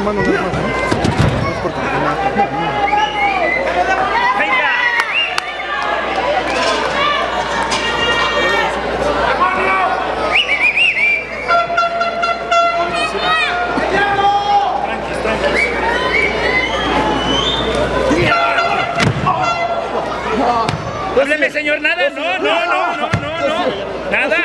mano a mano, no por campeonato. Señor, nada, no, no, no, no, no, no, nada.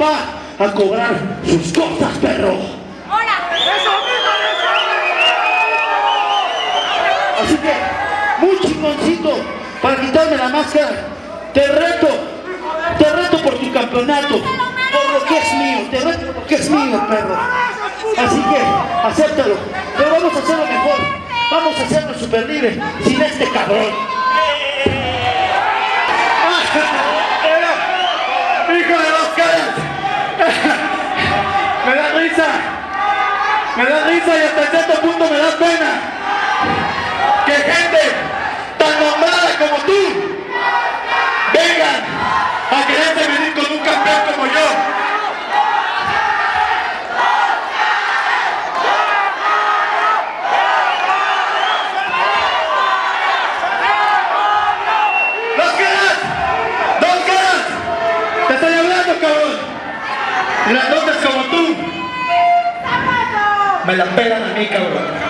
Papá a cobrar sus cosas, perro. Así que, muy chingoncito para quitarme la máscara. Te reto, te reto por tu campeonato, por lo que es mío, te reto por lo que es mío, perro. Así que, acéptalo. Pero vamos a hacerlo mejor. Vamos a hacerlo super libre, sin este cabrón. Risa. Me da risa y hasta cierto punto me da pena que gente tan nombrada como tú vengan a quererse venir con un campeón como yo. ¡Dos caras! ¡Dos caras! ¡Te estoy hablando, cabrón! Grandotes como tú me la pegan a mí, cabrón.